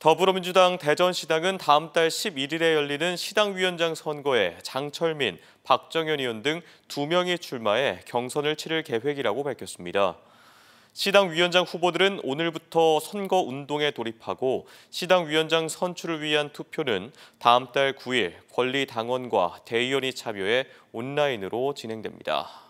더불어민주당 대전시당은 다음 달 11일에 열리는 시당위원장 선거에 장철민, 박정현 의원 등 두 명이 출마해 경선을 치를 계획이라고 밝혔습니다. 시당 위원장 후보들은 오늘부터 선거 운동에 돌입하고 시당 위원장 선출을 위한 투표는 다음 달 9일 권리당원과 대의원이 참여해 온라인으로 진행됩니다.